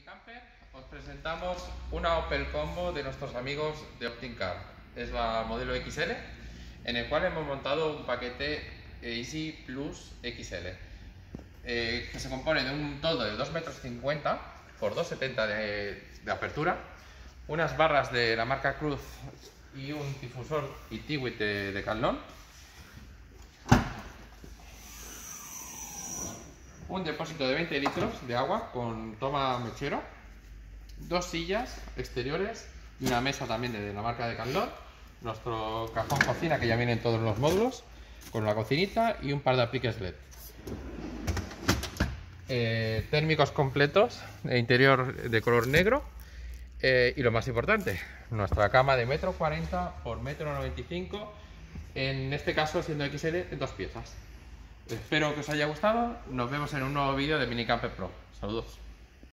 Minicamper os presentamos una Opel Combo de nuestros amigos de Optincar. Es la modelo XL, en el cual hemos montado un paquete Easy Plus XL, eh, que se compone de un todo de 2,50 metros por 2,70 de, de apertura, unas barras de la marca Cruz y un difusor y de, de Calnón un depósito de 20 litros de agua con toma mechero, dos sillas exteriores y una mesa también de la marca de Candor, nuestro cajón cocina que ya viene en todos los módulos, con la cocinita y un par de apliques LED. Eh, térmicos completos de interior de color negro eh, y lo más importante, nuestra cama de metro 40 por metro 95, en este caso siendo XL en dos piezas. Espero que os haya gustado. Nos vemos en un nuevo vídeo de Minicamper Pro. Saludos.